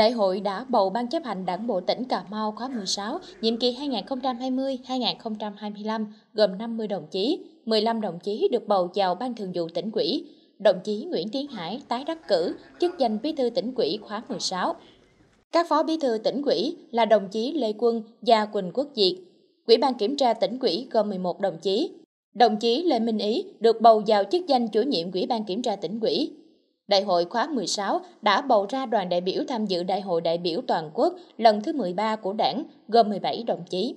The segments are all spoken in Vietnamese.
Đại hội đã bầu Ban chấp hành Đảng bộ tỉnh Cà Mau khóa 16, nhiệm kỳ 2020-2025, gồm 50 đồng chí, 15 đồng chí được bầu vào Ban thường vụ tỉnh ủy. Đồng chí Nguyễn Tiến Hải tái đắc cử chức danh bí thư tỉnh ủy khóa 16. Các phó bí thư tỉnh ủy là đồng chí Lê Quân và Quỳnh Quốc Diệt. Ủy ban kiểm tra tỉnh ủy gồm 11 đồng chí. Đồng chí Lê Minh Ý được bầu vào chức danh chủ nhiệm Ủy ban kiểm tra tỉnh ủy. Đại hội khóa 16 đã bầu ra đoàn đại biểu tham dự Đại hội đại biểu toàn quốc lần thứ 13 của đảng, gồm 17 đồng chí.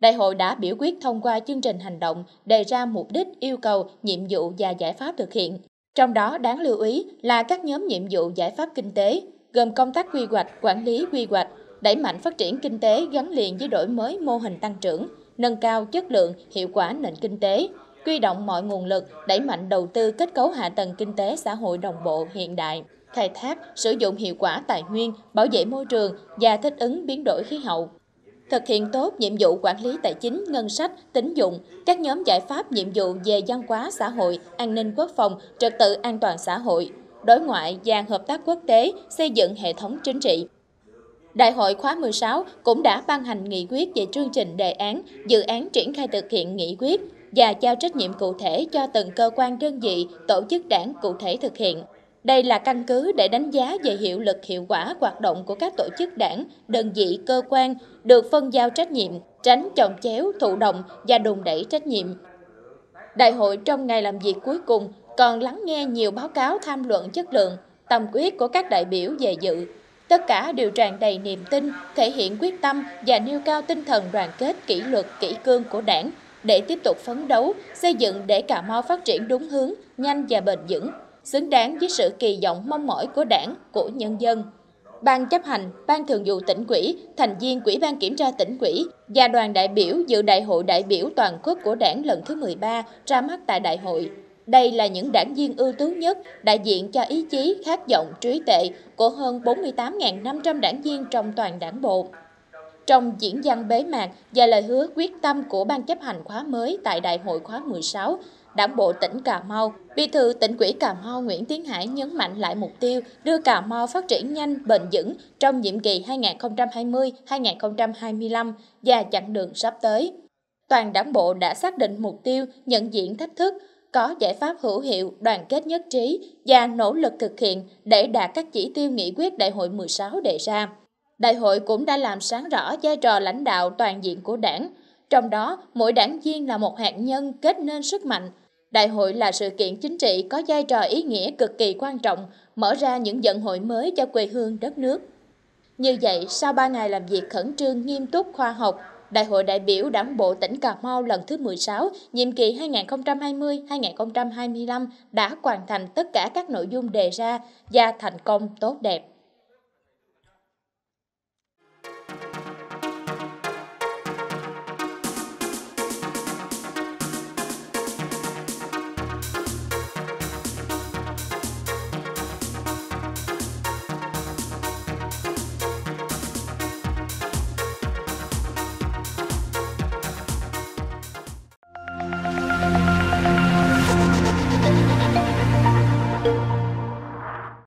Đại hội đã biểu quyết thông qua chương trình hành động đề ra mục đích, yêu cầu, nhiệm vụ và giải pháp thực hiện. Trong đó đáng lưu ý là các nhóm nhiệm vụ giải pháp kinh tế, gồm công tác quy hoạch, quản lý quy hoạch, đẩy mạnh phát triển kinh tế gắn liền với đổi mới mô hình tăng trưởng, nâng cao chất lượng, hiệu quả nền kinh tế, huy động mọi nguồn lực, đẩy mạnh đầu tư kết cấu hạ tầng kinh tế xã hội đồng bộ hiện đại, khai thác, sử dụng hiệu quả tài nguyên, bảo vệ môi trường và thích ứng biến đổi khí hậu. Thực hiện tốt nhiệm vụ quản lý tài chính, ngân sách, tín dụng, các nhóm giải pháp nhiệm vụ về văn hóa xã hội, an ninh quốc phòng, trật tự an toàn xã hội, đối ngoại và hợp tác quốc tế, xây dựng hệ thống chính trị. Đại hội khóa 16 cũng đã ban hành nghị quyết về chương trình đề án, dự án triển khai thực hiện nghị quyết và giao trách nhiệm cụ thể cho từng cơ quan đơn vị, tổ chức đảng cụ thể thực hiện. Đây là căn cứ để đánh giá về hiệu lực hiệu quả hoạt động của các tổ chức đảng, đơn vị, cơ quan được phân giao trách nhiệm, tránh chồng chéo, thụ động và đùn đẩy trách nhiệm. Đại hội trong ngày làm việc cuối cùng còn lắng nghe nhiều báo cáo tham luận chất lượng, tâm quyết của các đại biểu về dự. Tất cả đều tràn đầy niềm tin, thể hiện quyết tâm và nêu cao tinh thần đoàn kết kỷ luật kỷ cương của đảng để tiếp tục phấn đấu, xây dựng để Cà Mau phát triển đúng hướng, nhanh và bền vững, xứng đáng với sự kỳ vọng mong mỏi của đảng, của nhân dân. Ban chấp hành, Ban thường vụ tỉnh quỹ, thành viên Quỹ ban kiểm tra tỉnh quỹ và đoàn đại biểu dự đại hội đại biểu toàn quốc của đảng lần thứ 13 ra mắt tại đại hội. Đây là những đảng viên ưu tú nhất, đại diện cho ý chí, khát vọng, trí tệ của hơn 48.500 đảng viên trong toàn đảng bộ. Trong diễn văn bế mạc và lời hứa quyết tâm của Ban chấp hành khóa mới tại Đại hội khóa 16, Đảng bộ tỉnh Cà Mau, Bí thư tỉnh ủy Cà Mau Nguyễn Tiến Hải nhấn mạnh lại mục tiêu đưa Cà Mau phát triển nhanh, bền vững trong nhiệm kỳ 2020-2025 và chặng đường sắp tới. Toàn đảng bộ đã xác định mục tiêu, nhận diện thách thức, có giải pháp hữu hiệu, đoàn kết nhất trí và nỗ lực thực hiện để đạt các chỉ tiêu nghị quyết đại hội 16 đề ra. Đại hội cũng đã làm sáng rõ vai trò lãnh đạo toàn diện của đảng, trong đó mỗi đảng viên là một hạt nhân kết nên sức mạnh. Đại hội là sự kiện chính trị có vai trò ý nghĩa cực kỳ quan trọng, mở ra những vận hội mới cho quê hương đất nước. Như vậy, sau 3 ngày làm việc khẩn trương, nghiêm túc, khoa học, Đại hội đại biểu Đảng bộ tỉnh Cà Mau lần thứ 16, nhiệm kỳ 2020-2025 đã hoàn thành tất cả các nội dung đề ra và thành công tốt đẹp.